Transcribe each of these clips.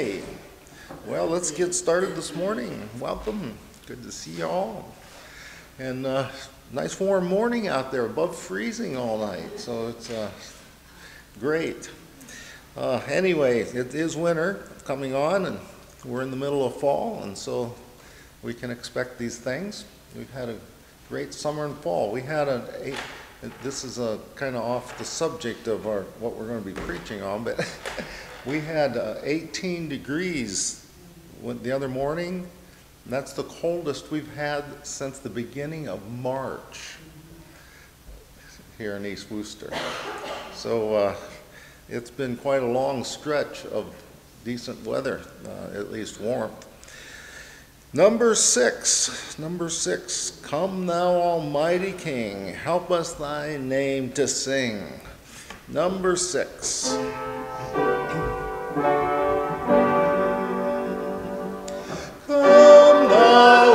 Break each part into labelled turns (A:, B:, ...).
A: Okay, well, let's get started this morning. Welcome, good to see you all. And uh, nice warm morning out there, above freezing all night, so it's uh, great. Uh, Anyway, it is winter coming on, and we're in the middle of fall, and so we can expect these things. We've had a great summer and fall. We had a, eight- this is a kind of off the subject of our, what we're going to be preaching on, but we had uh, 18 degrees the other morning. That's the coldest we've had since the beginning of March here in East Worcester. So uh, it's been quite a long stretch of decent weather, uh, at least warmth. Number six, number six, come thou almighty King, help us thy name to sing. Number six. Come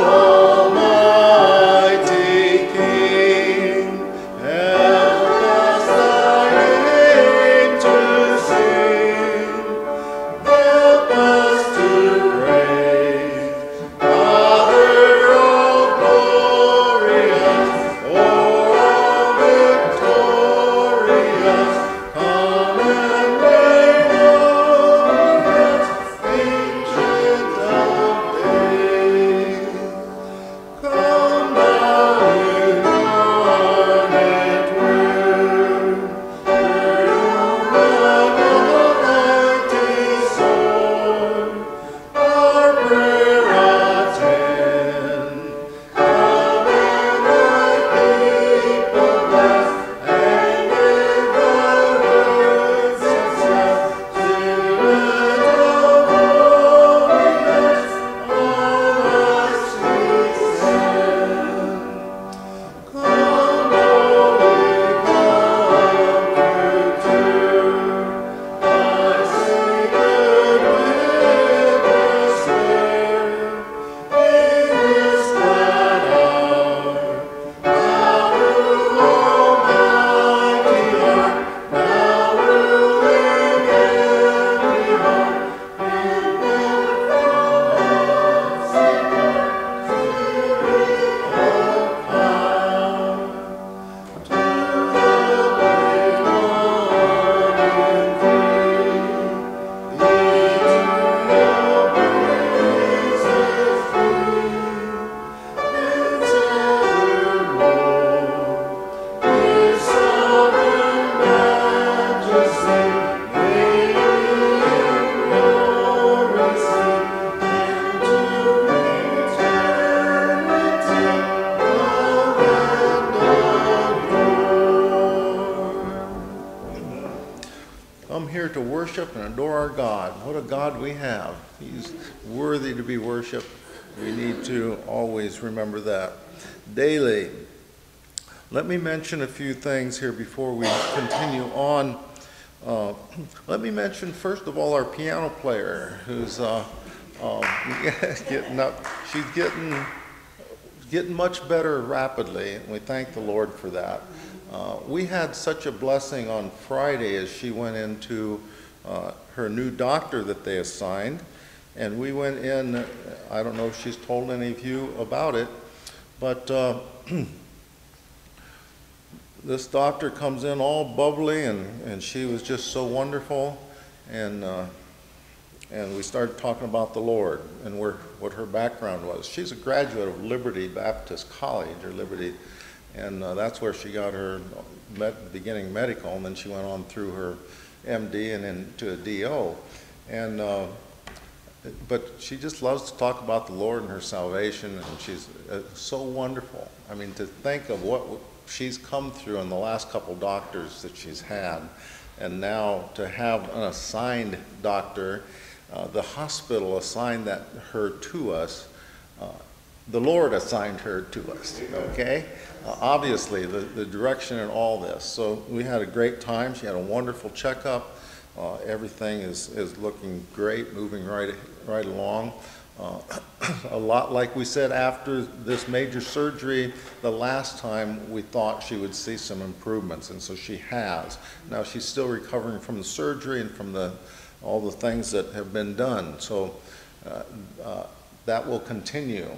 A: me mention a few things here before we continue on. Uh, Let me mention, first of all, our piano player who's uh, um, getting up. She's getting getting much better rapidly, and we thank the Lord for that. Uh, we had such a blessing on Friday as she went into uh, her new doctor that they assigned, and we went in. I don't know if she's told any of you about it, but uh, this doctor comes in all bubbly, and, and she was just so wonderful, and uh, and we started talking about the Lord and where, what her background was. She's a graduate of Liberty Baptist College, or Liberty, and uh, that's where she got her med, beginning medical, and then she went on through her MD and into a DO. And, uh, but she just loves to talk about the Lord and her salvation, and she's uh, so wonderful. I mean, to think of what she's come through in the last couple doctors that she's had, and now to have an assigned doctor, uh, the hospital assigned that her to us. Uh, the Lord assigned her to us. Okay, uh, obviously the the direction in all this. So we had a great time. She had a wonderful checkup. Uh, everything is is looking great, moving right right along. Uh, a lot like we said after this major surgery, the last time we thought she would see some improvements, and so she has. Now she's still recovering from the surgery and from the all the things that have been done. So uh, uh, that will continue.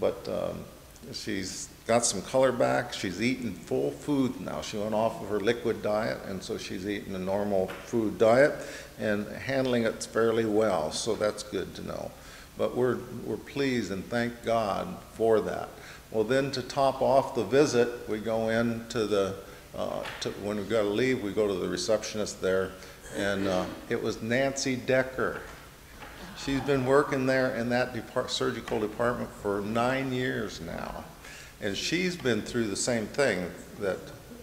A: But um, she's got some color back. She's eating full food now. She went off of her liquid diet, and so she's eating a normal food diet and handling it fairly well. So that's good to know. But we're, we're pleased and thank God for that. Well, then to top off the visit, we go into the, uh, to, when we got to leave, we go to the receptionist there, and uh, it was Nancy Decker. She's been working there in that depart, surgical department for nine years now. And she's been through the same thing that,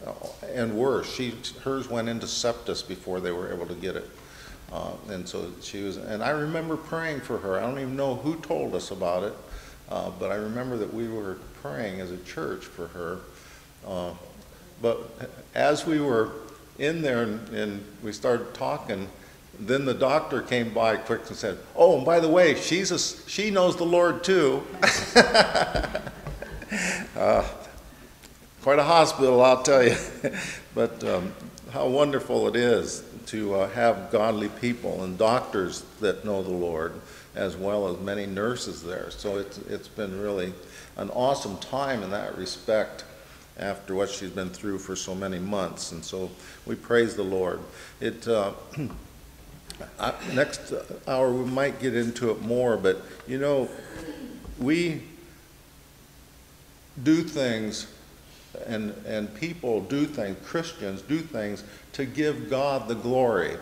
A: uh, and worse. She, hers went into sepsis before they were able to get it. Uh, and so she was, and I remember praying for her. I don't even know who told us about it, uh, but I remember that we were praying as a church for her. Uh, but as we were in there and, and, we started talking, then the doctor came by quick and said, "Oh, and by the way, she's a, she knows the Lord too." Uh, quite a hospital, I'll tell you. but um, how wonderful it is to uh, have godly people and doctors that know the Lord, as well as many nurses there. So it's, it's been really an awesome time in that respect after what she's been through for so many months. And so we praise the Lord. It, uh, next hour we might get into it more, but you know, we do things and, and people do things, Christians do things to give God the glory.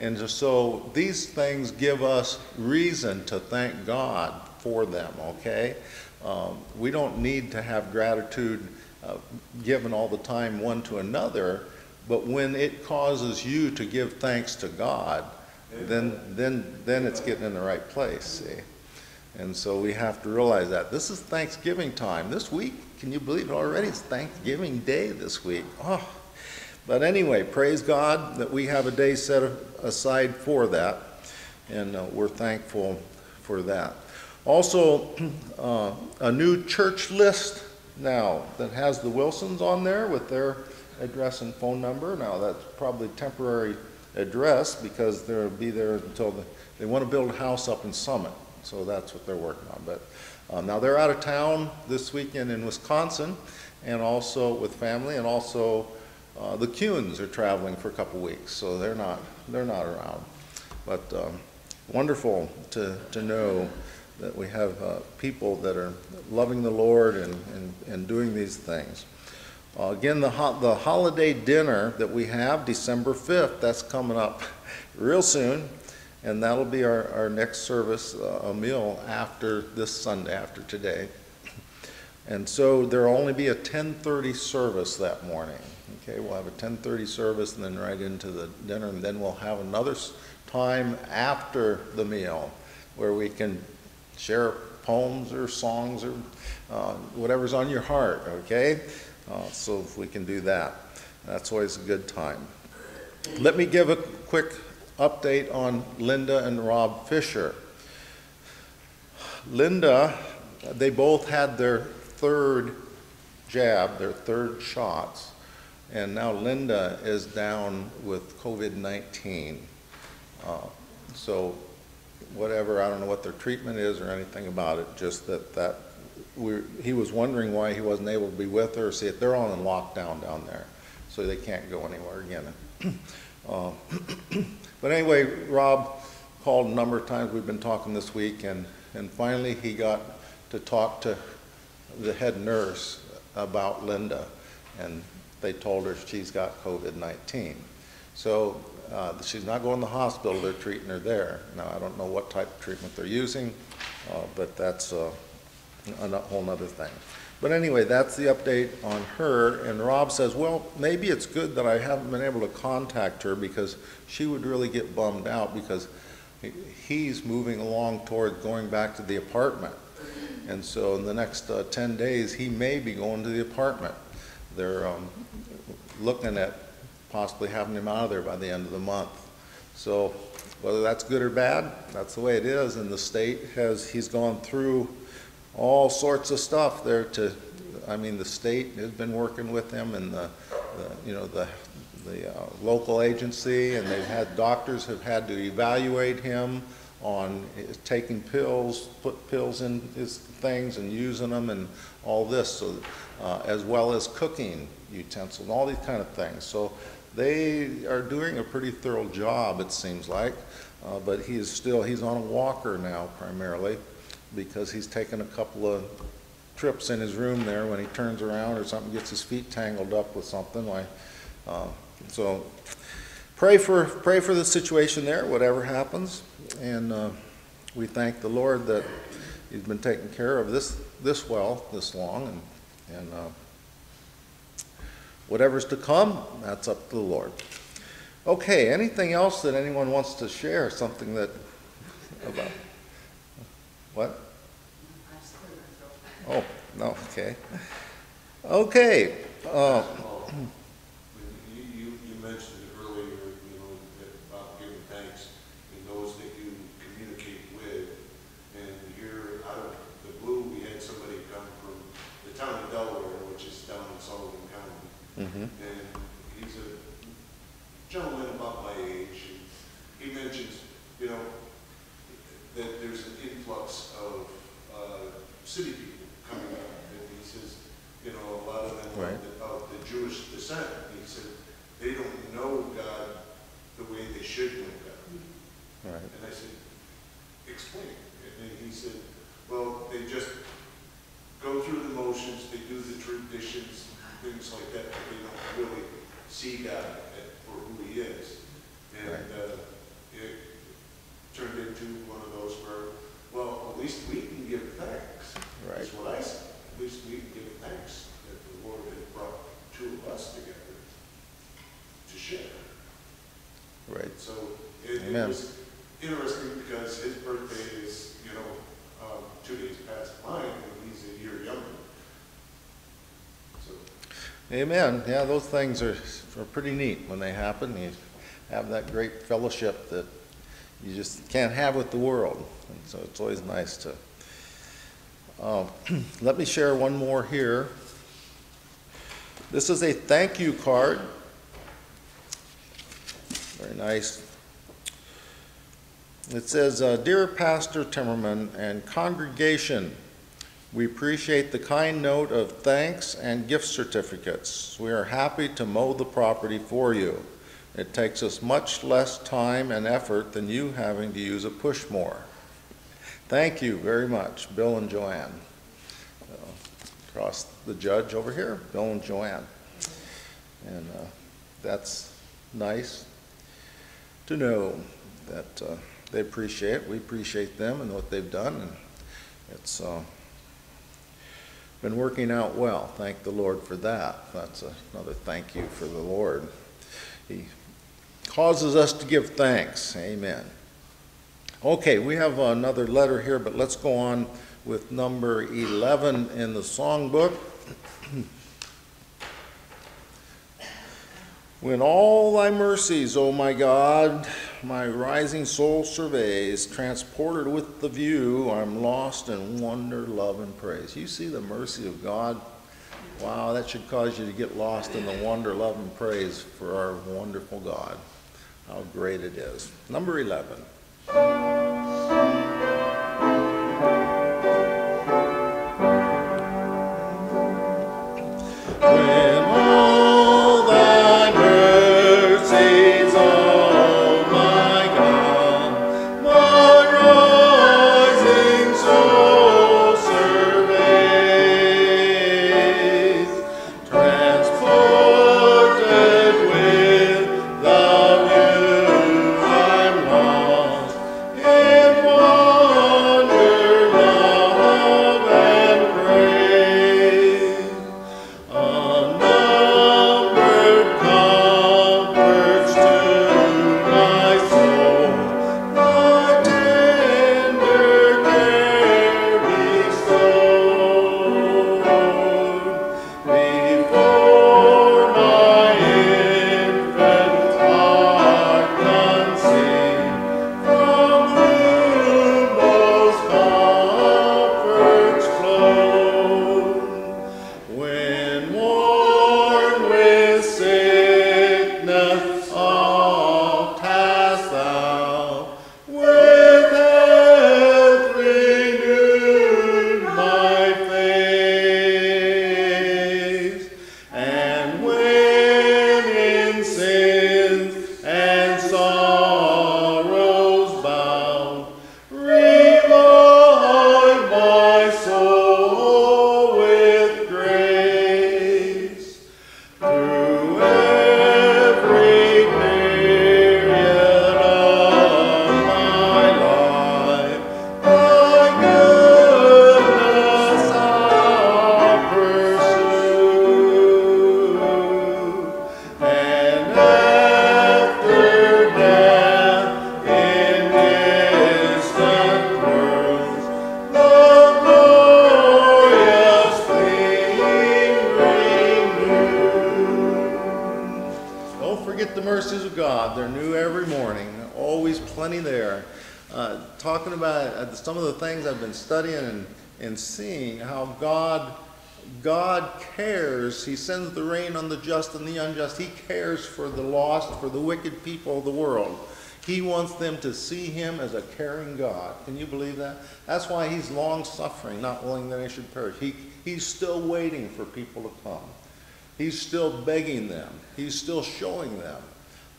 A: And so these things give us reason to thank God for them, okay? Um, we don't need to have gratitude uh, given all the time one to another, but when it causes you to give thanks to God, then, then, then it's getting in the right place, see? And so we have to realize that. This is Thanksgiving time. This week, can you believe it already? It's Thanksgiving Day this week. Oh. But anyway, praise God that we have a day set aside for that. And uh, we're thankful for that. Also, uh, a new church list now that has the Wilsons on there with their address and phone number. Now, that's probably temporary address because they'll be there until the, they want to build a house up in Summit. So that's what they're working on. But um, now they're out of town this weekend in Wisconsin and also with family and also uh, the Kuhns are traveling for a couple weeks, so they're not, they're not around. But um, wonderful to, to know that we have uh, people that are loving the Lord and, and, and doing these things. Uh, again, the, ho the holiday dinner that we have, December 5th, that's coming up real soon. And that'll be our, our next service, uh, a meal after this Sunday, after today. And so there'll only be a 10:30 service that morning. Okay, we'll have a 10:30 service and then right into the dinner, and then we'll have another time after the meal where we can share poems or songs or uh, whatever's on your heart. Okay, uh, so if we can do that, that's always a good time. Let me give a quick update on Linda and Rob Fisher. Linda, they both had their third jab, their third shots, and now Linda is down with COVID-19. Uh, so whatever, I don't know what their treatment is or anything about it, just that, that we, he was wondering why he wasn't able to be with her. See, they're all in lockdown down there, so they can't go anywhere again. Uh, but anyway, Rob called a number of times. We've been talking this week, and, and finally he got to talk to the head nurse about Linda, and they told her she's got COVID-19. So uh, she's not going to the hospital. They're treating her there. Now, I don't know what type of treatment they're using, uh, but that's uh, a whole other thing. But anyway, that's the update on her. And Rob says, well, maybe it's good that I haven't been able to contact her because she would really get bummed out because he's moving along toward going back to the apartment. And so in the next uh, 10 days, he may be going to the apartment. They're um, looking at possibly having him out of there by the end of the month. So whether that's good or bad, that's the way it is. And the state has, he's gone through all sorts of stuff there to, I mean, the state has been working with him and the, the, you know, the, the uh, local agency, and they've had, doctors have had to evaluate him on his taking pills, put pills in his things and using them and all this, so, uh, as well as cooking utensils, and all these kind of things. So they are doing a pretty thorough job, it seems like, uh, but he is still, he's on a walker now primarily, because he's taken a couple of trips in his room there when he turns around or something, gets his feet tangled up with something, like, uh, so pray for, pray for the situation there, whatever happens, and uh, we thank the Lord that he's been taking care of this, this well, this long, and, and uh, whatever's to come, that's up to the Lord. Okay, anything else that anyone wants to share, something that, about, what? Oh, no, okay. Okay, uh,
B: You, you, you mentioned earlier, you know, that about giving thanks and those that you communicate with. And here, out of the blue, we had somebody come from the town of Delaware, which is down in Sullivan County.
A: mhm,
B: And he's a gentleman about my age. and He mentions, you know, that there's an influx of, uh, city people coming up. And he says, you know, a lot of them
A: Right.
B: are of the Jewish descent. He said, they don't know God the way they should know God.
A: right,
B: And I said, explain. And then he said, well, they just go through the motions, they do the traditions, things like that, but they don't really see God at- for who he is. And
A: Right.
B: uh, it turned into one of those where, well, at least we can give thanks.
A: Right.
B: That's what I said. At least we can give thanks that the Lord had brought two of us together to share.
A: right,
B: So it, it
A: Amen.
B: was interesting because his birthday is, you know, um, two days past mine, and he's a year younger. So,
A: Amen. Yeah, those things are, are pretty neat when they happen. You have that great fellowship that you just can't have with the world. And so it's always nice to. Uh, let me share one more here. This is a thank you card. Very nice. It says, uh, Dear Pastor Timmerman and congregation, we appreciate the kind note of thanks and gift certificates. We are happy to mow the property for you. It takes us much less time and effort than you having to use a push mower. Thank you very much, Bill and Joanne. Uh, Across the judge over here, Bill and Joanne. And uh, that's nice to know that uh, they appreciate it. We appreciate them and what they've done. And it's uh, been working out well. Thank the Lord for that. That's another thank you for the Lord. He causes us to give thanks. Amen. Okay, we have another letter here, but let's go on with number 11 in the songbook. When all thy mercies, O my God, my rising soul surveys, transported with the view, I'm lost in wonder, love, and praise. You see the mercy of God? Wow, that should cause you to get lost in the wonder, love, and praise for our wonderful God. How great it is. Number 11. Every morning, always plenty there. Uh, talking about uh, some of the things I've been studying and, and seeing how God God cares. He sends the rain on the just and the unjust. He cares for the lost, for the wicked people of the world. He wants them to see him as a caring God. Can you believe that? That's why he's long suffering, not willing that they should perish. He, he's still waiting for people to come. He's still begging them. He's still showing them.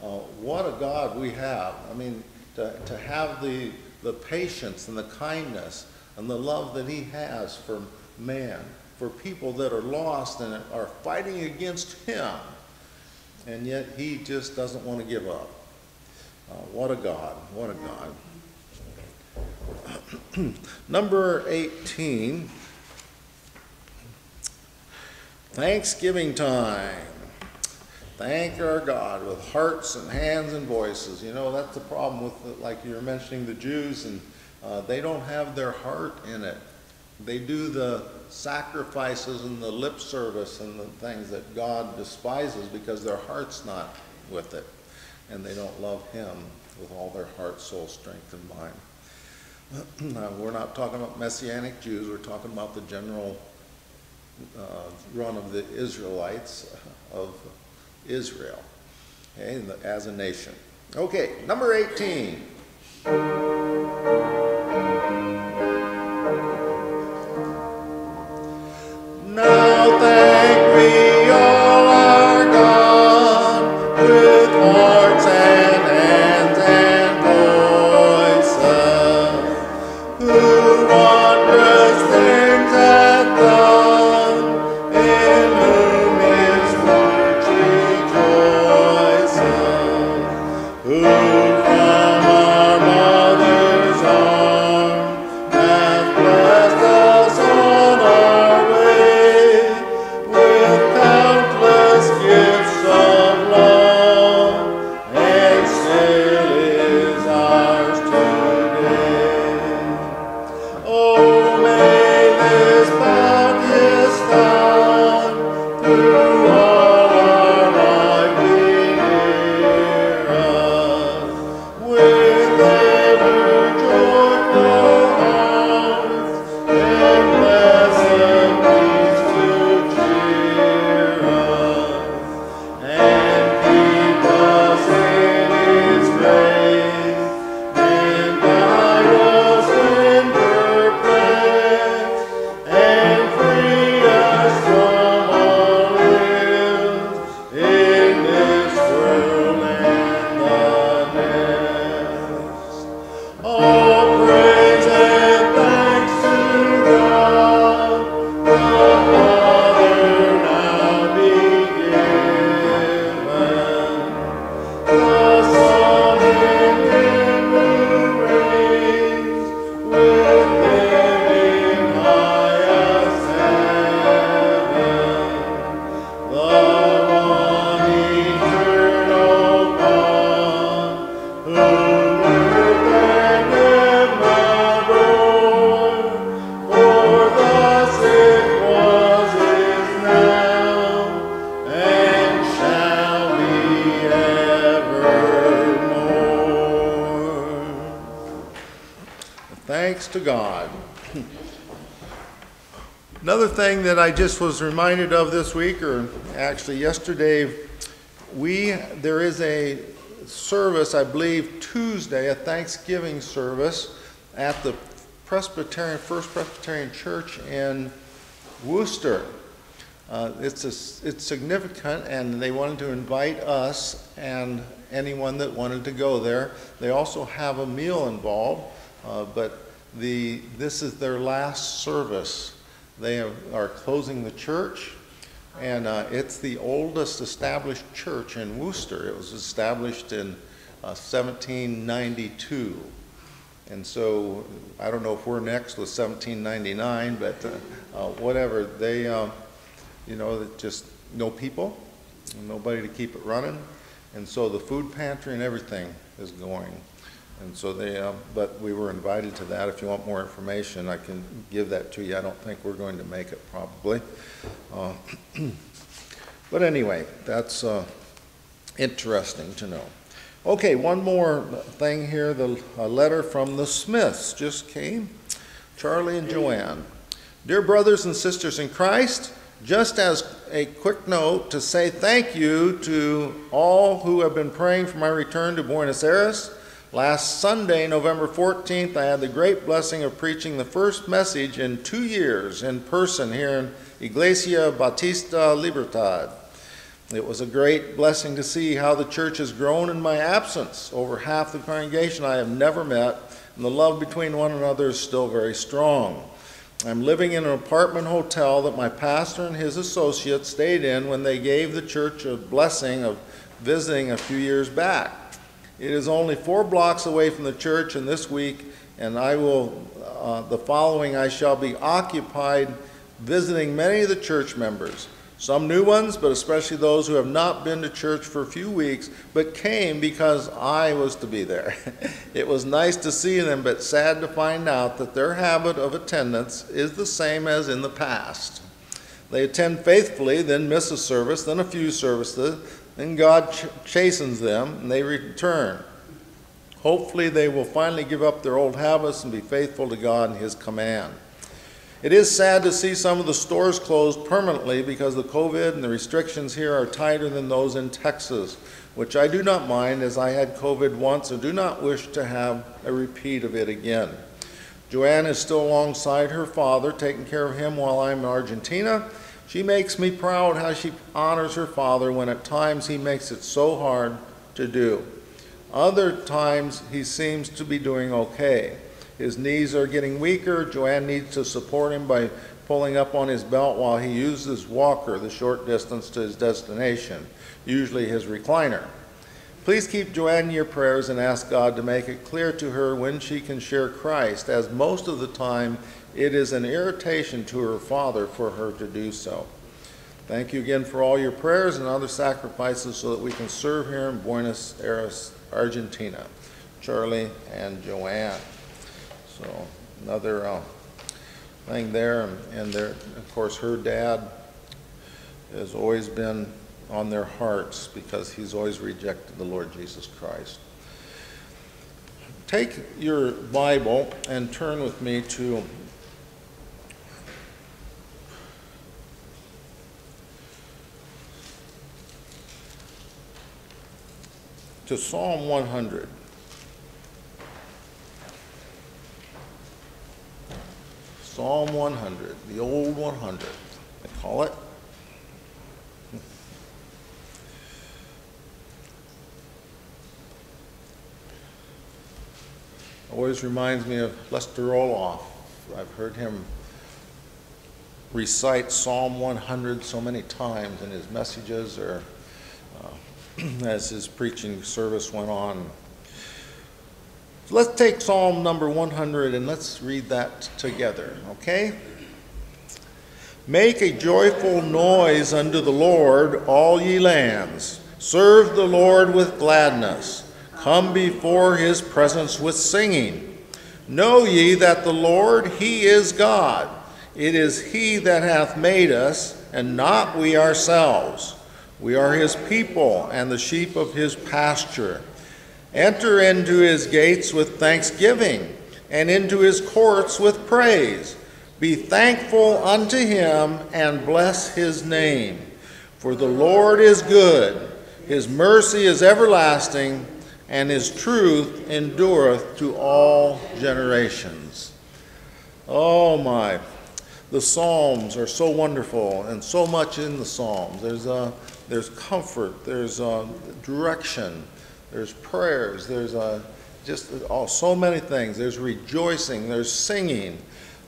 A: Uh, what a God we have. I mean, to, to have the, the patience and the kindness and the love that he has for man for people that are lost and are fighting against him, and yet he just doesn't want to give up. Uh, what a God, what a God. Number 18, Thanksgiving time. Thank our God with hearts and hands and voices. You know, that's the problem with, the, like you were mentioning, the Jews, and uh, they don't have their heart in it. They do the sacrifices and the lip service and the things that God despises because their heart's not with it. And they don't love Him with all their heart, soul, strength, and mind. now, we're not talking about Messianic Jews, we're talking about the general uh, run of the Israelites of Israel, okay, as a nation. Okay, number 18. Fund God. Another thing that I just was reminded of this week, or actually yesterday, we, there is a service, I believe Tuesday, a Thanksgiving service at the Presbyterian, First Presbyterian Church in Worcester. Uh, It's, a- it's significant, and they wanted to invite us and anyone that wanted to go there. They also have a meal involved, uh, but the, this is their last service. They have- are closing the church, and uh, it's the oldest established church in Worcester. It was established in uh, 1792. And so, I don't know if we're next with 1799, but uh, uh, whatever, they, um, you know, just no people, nobody to keep it running. And so the food pantry and everything is going. And so they, uh, but we were invited to that. If you want more information, I can give that to you. I don't think we're going to make it probably. Uh, But anyway, that's uh, interesting to know. Okay, one more thing here. The a letter from the Smiths just came. Charlie and Joanne. Dear brothers and sisters in Christ, just as a quick note to say thank you to all who have been praying for my return to Buenos Aires. Last Sunday, November 14th, I had the great blessing of preaching the first message in two years in person here in Iglesia Batista Libertad. It was a great blessing to see how the church has grown in my absence. Over half the congregation I have never met, and the love between one another is still very strong. I'm living in an apartment hotel that my pastor and his associates stayed in when they gave the church a blessing of visiting a few years back. It is only four blocks away from the church, and this week, and I will, uh, the following, I shall be occupied visiting many of the church members. Some new ones, but especially those who have not been to church for a few weeks, but came because I was to be there. it was nice to see them, but sad to find out that their habit of attendance is the same as in the past. They attend faithfully, then miss a service, then a few services, then God ch- chastens them, and they return. Hopefully, they will finally give up their old habits and be faithful to God and His command. It is sad to see some of the stores closed permanently because the COVID and the restrictions here are tighter than those in Texas, which I do not mind as I had COVID once and do not wish to have a repeat of it again. Joanne is still alongside her father, taking care of him while I'm in Argentina. She makes me proud how she honors her father when at times he makes it so hard to do. Other times he seems to be doing okay. His knees are getting weaker. Joanne needs to support him by pulling up on his belt while he uses walker the short distance to his destination, usually his recliner. Please keep Joanne in your prayers and ask God to make it clear to her when she can share Christ, as most of the time it is an irritation to her father for her to do so. Thank you again for all your prayers and other sacrifices so that we can serve here in Buenos Aires, Argentina. Charlie and Joanne. So another uh, thing there, and, and there, of course, her dad has always been on their hearts because he's always rejected the Lord Jesus Christ. Take your Bible and turn with me to to Psalm 100. Psalm 100, the old 100, they call it. Always reminds me of Lester Roloff. I've heard him recite Psalm 100 so many times in his messages or uh, as his preaching service went on. Let's take Psalm number 100 and let's read that together, okay? Make a joyful noise unto the Lord, all ye lands. Serve the Lord with gladness. Come before his presence with singing. Know ye that the Lord, he is God. It is he that hath made us, and not we ourselves. We are his people and the sheep of his pasture. Enter into his gates with thanksgiving, and into his courts with praise. Be thankful unto him, and bless his name. For the Lord is good, his mercy is everlasting, and his truth endureth to all generations. Oh my. The Psalms are so wonderful, and so much in the Psalms. There's, uh, there's comfort, there's uh, direction, there's prayers, there's uh, just oh, so many things. There's rejoicing, there's singing.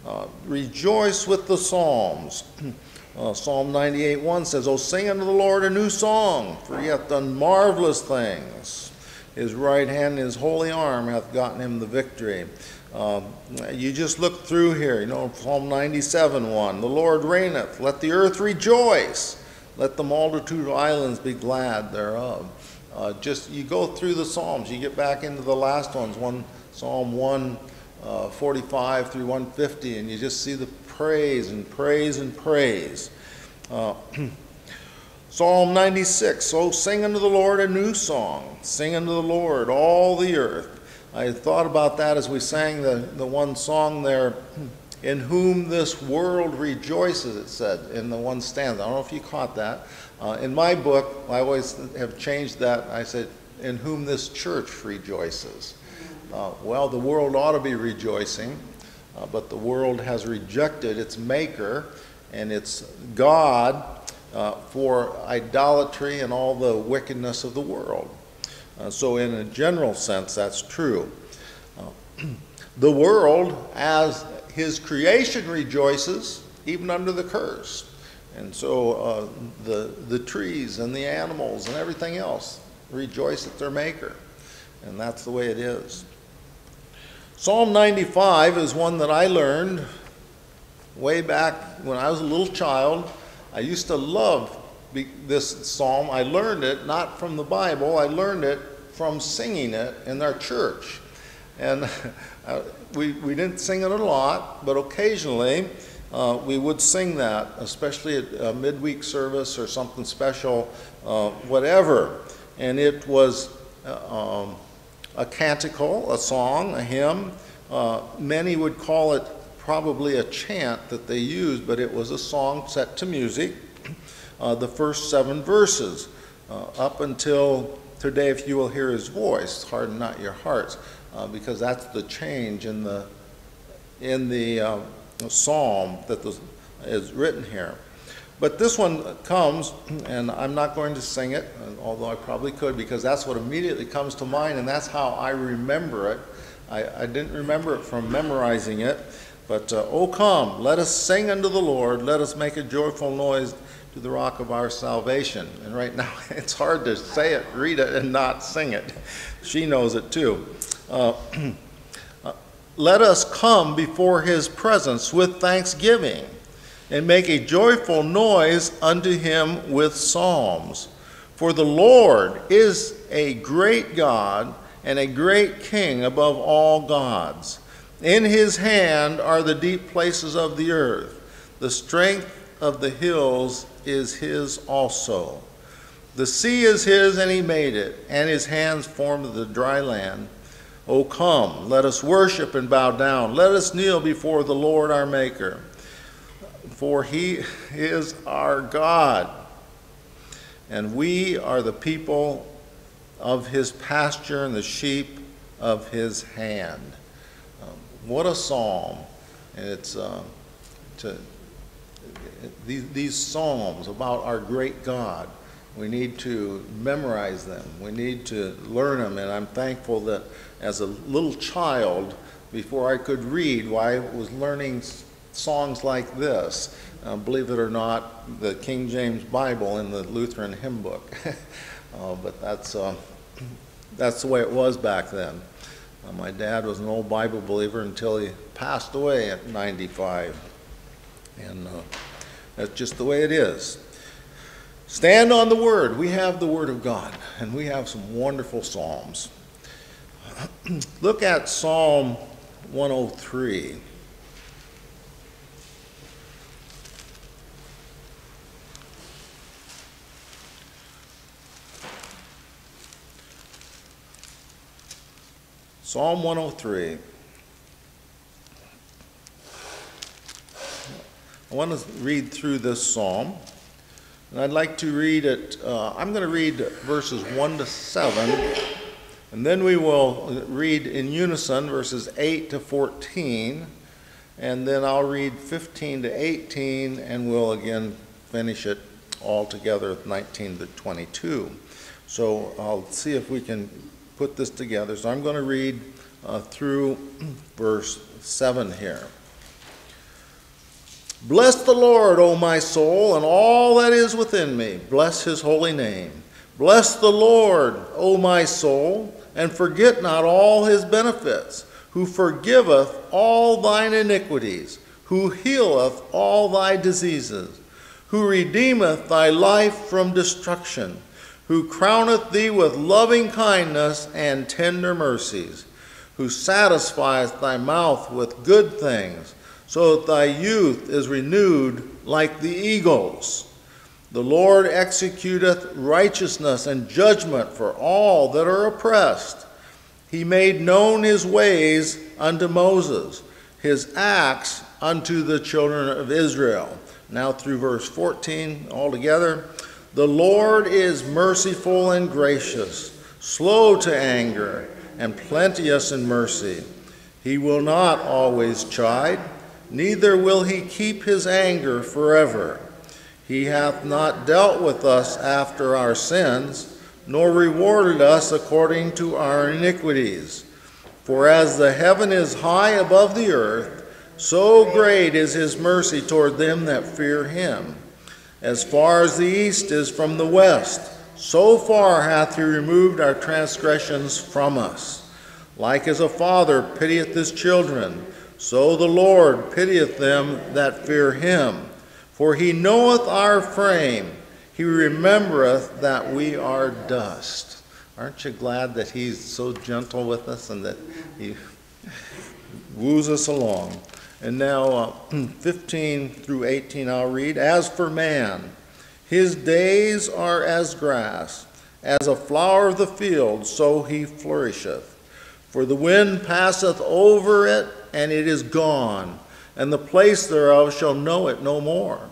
A: Uh, rejoice with the Psalms. Uh, Psalm 98 1 says, Oh, sing unto the Lord a new song, for he hath done marvelous things. His right hand and his holy arm hath gotten him the victory. Um, you just look through here, you know, Psalm 97 1. The Lord reigneth, let the earth rejoice, let the multitude of islands be glad thereof. Uh, just you go through the Psalms, you get back into the last ones, one Psalm 145 uh, through 150, and you just see the praise and praise and praise. Uh, Psalm 96, oh, sing unto the Lord a new song. Sing unto the Lord all the earth. I thought about that as we sang the, the one song there, in whom this world rejoices, it said in the one stanza. I don't know if you caught that. Uh, in my book, I always have changed that. I said, in whom this church rejoices. Uh, well, the world ought to be rejoicing, uh, but the world has rejected its maker and its God uh, for idolatry and all the wickedness of the world. Uh, so, in a general sense, that's true. Uh, the world, as his creation, rejoices even under the curse. And so, uh, the, the trees and the animals and everything else rejoice at their maker. And that's the way it is. Psalm 95 is one that I learned way back when I was a little child. I used to love this psalm. I learned it not from the Bible, I learned it from singing it in our church. And uh, we, we didn't sing it a lot, but occasionally uh, we would sing that, especially at a midweek service or something special, uh, whatever. And it was uh, um, a canticle, a song, a hymn. Uh, many would call it probably a chant that they used, but it was a song set to music. Uh, the first seven verses, up until today, if you will hear his voice, harden not your hearts, uh, because that's the change in the in the uh, psalm that was, is written here. But this one comes, and I'm not going to sing it, although I probably could, because that's what immediately comes to mind, and that's how I remember it. I, I didn't remember it from memorizing it. But, uh, oh, come, let us sing unto the Lord, let us make a joyful noise to the rock of our salvation. And right now, it's hard to say it, read it, and not sing it. She knows it too. Uh, uh, let us come before his presence with thanksgiving and make a joyful noise unto him with psalms. For the Lord is a great God and a great King above all gods. In his hand are the deep places of the earth. The strength of the hills is his also. The sea is his, and he made it, and his hands formed the dry land. O come, let us worship and bow down. Let us kneel before the Lord our Maker. For he is our God, and we are the people of his pasture and the sheep of his hand. What a psalm. And it's uh, to, these, these psalms about our great God. We need to memorize them. We need to learn them. And I'm thankful that as a little child, before I could read, why I was learning songs like this. Uh, believe it or not, the King James Bible in the Lutheran hymn book. uh, but that's, uh, that's the way it was back then. Uh, my dad was an old Bible believer until he passed away at 95. And uh, that's just the way it is. Stand on the Word. We have the Word of God, and we have some wonderful Psalms. Look at Psalm 103. Psalm 103. I want to read through this psalm. And I'd like to read it, uh, I'm going to read verses 1 to 7, and then we will read in unison verses 8 to 14, and then I'll read 15 to 18, and we'll again finish it all together 19 to 22. So I'll see if we can put this together. So I'm going to read uh, through verse 7 here. Bless the Lord, O my soul, and all that is within me. Bless his holy name. Bless the Lord, O my soul, and forget not all his benefits, who forgiveth all thine iniquities, who healeth all thy diseases, who redeemeth thy life from destruction who crowneth thee with loving kindness and tender mercies, who satisfieth thy mouth with good things, so that thy youth is renewed like the eagles. The Lord executeth righteousness and judgment for all that are oppressed. He made known his ways unto Moses, his acts unto the children of Israel. Now through verse 14 altogether. The Lord is merciful and gracious, slow to anger, and plenteous in mercy. He will not always chide, neither will he keep his anger forever. He hath not dealt with us after our sins, nor rewarded us according to our iniquities. For as the heaven is high above the earth, so great is his mercy toward them that fear him. As far as the east is from the west, so far hath he removed our transgressions from us. Like as a father pitieth his children, so the Lord pitieth them that fear him. For he knoweth our frame, he remembereth that we are dust. Aren't you glad that he's so gentle with us and that he woos us along? And now, uh, 15 through 18, I'll read. As for man, his days are as grass, as a flower of the field, so he flourisheth. For the wind passeth over it, and it is gone, and the place thereof shall know it no more.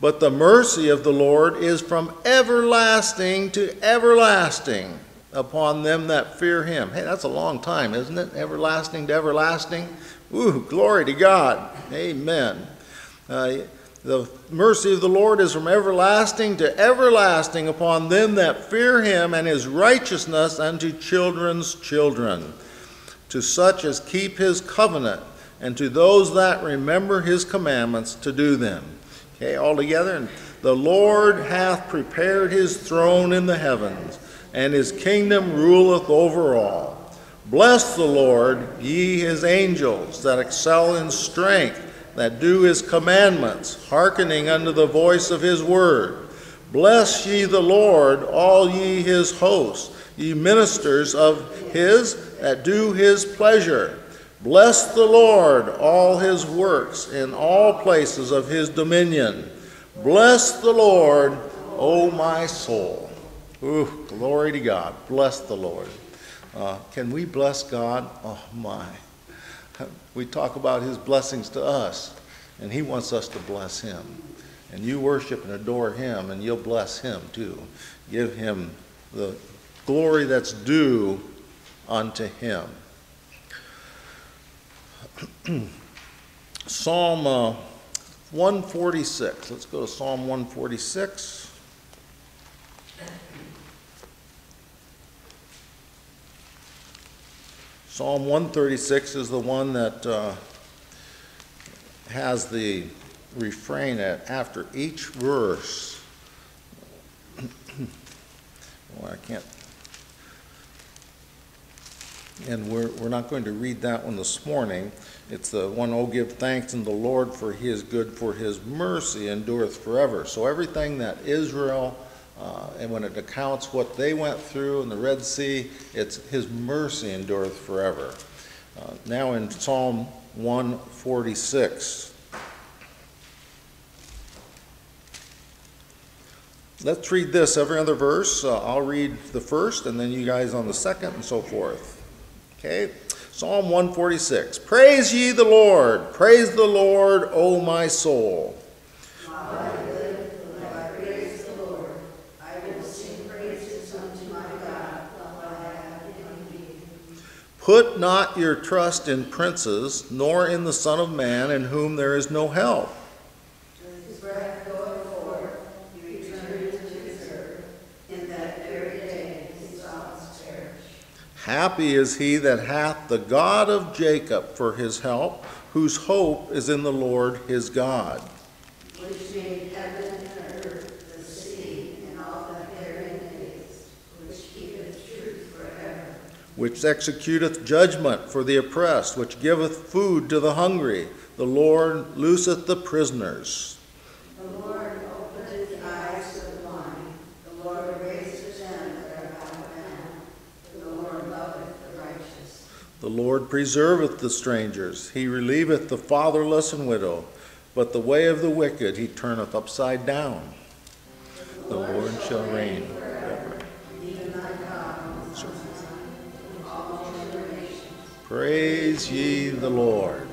A: But the mercy of the Lord is from everlasting to everlasting upon them that fear him. Hey, that's a long time, isn't it? Everlasting to everlasting. Ooh, glory to God. Amen. Uh, the mercy of the Lord is from everlasting to everlasting upon them that fear him, and his righteousness unto children's children, to such as keep his covenant, and to those that remember his commandments to do them. Okay, all together. And the Lord hath prepared his throne in the heavens, and his kingdom ruleth over all. Bless the Lord, ye his angels that excel in strength, that do his commandments, hearkening unto the voice of his word. Bless ye the Lord, all ye his hosts, ye ministers of his that do his pleasure. Bless the Lord, all his works in all places of his dominion. Bless the Lord, O my soul. Ooh, glory to God. Bless the Lord. Uh, can we bless God? Oh, my. We talk about His blessings to us, and He wants us to bless Him. And you worship and adore Him, and you'll bless Him too. Give Him the glory that's due unto Him. Psalm uh, 146. Let's go to Psalm 146. Psalm 136 is the one that uh, has the refrain at after each verse. well, I can't. And we're, we're not going to read that one this morning. It's the one, oh, give thanks unto the Lord, for he is good, for his mercy endureth forever. So everything that Israel uh, and when it accounts what they went through in the Red Sea, it's His mercy endureth forever. Uh, now in Psalm 146. Let's read this every other verse. Uh, I'll read the first, and then you guys on the second, and so forth. Okay? Psalm 146. Praise ye the Lord. Praise the Lord, O my soul. Put not your trust in princes, nor in the Son of Man, in whom there is no help. Happy is he that hath the God of Jacob for his help, whose hope is in the Lord his God. Which made heaven which executeth judgment for the oppressed, which giveth food to the hungry. The Lord looseth the prisoners.
C: The Lord openeth the eyes of the blind. The Lord raiseth them that are bowed down. The Lord loveth the righteous.
A: The Lord preserveth the strangers. He relieveth the fatherless and widow. But the way of the wicked he turneth upside down. The Lord shall reign forever. Praise ye the Lord.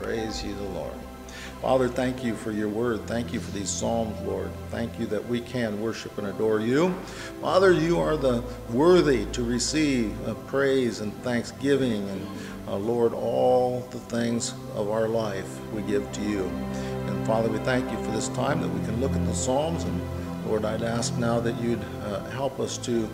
A: Praise ye the Lord. Father, thank you for your word. Thank you for these Psalms, Lord. Thank you that we can worship and adore you. Father, you are the worthy to receive uh, praise and thanksgiving and uh, Lord, all the things of our life we give to you. And Father, we thank you for this time that we can look at the Psalms. And Lord, I'd ask now that you'd uh, help us to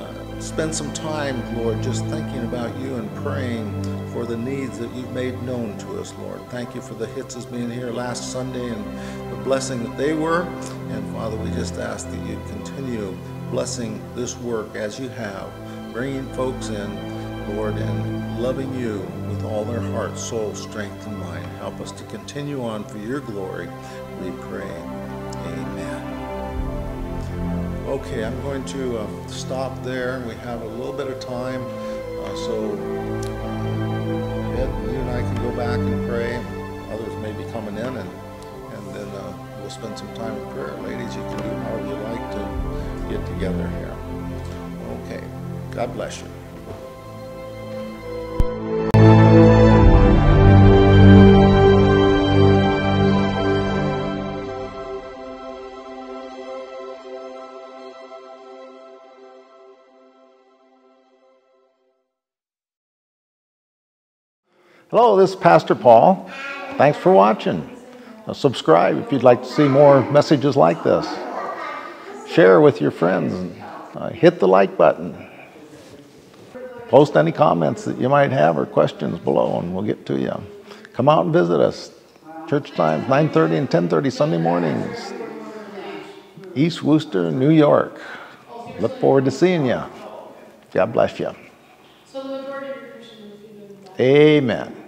A: uh, spend some time, Lord, just thinking about you and praying for the needs that you've made known to us, Lord. Thank you for the hits as being here last Sunday and the blessing that they were. And Father, we just ask that you continue blessing this work as you have, bringing folks in, Lord, and loving you with all their heart, soul, strength, and mind. Help us to continue on for your glory, we pray. Amen. Okay, I'm going to uh, stop there. We have a little bit of time, uh, so I can go back and pray. Others may be coming in, and and then uh, we'll spend some time in prayer. Ladies, you can do however you like to get together here. Okay, God bless you. Hello, this is Pastor Paul. Thanks for watching. Now subscribe if you'd like to see more messages like this. Share with your friends. Uh, hit the like button. Post any comments that you might have or questions below, and we'll get to you. Come out and visit us. Church times 9:30 and 10:30 Sunday mornings. East Worcester, New York. Look forward to seeing you. God bless you.
D: So the majority of your Christians believe in that.
A: Amen.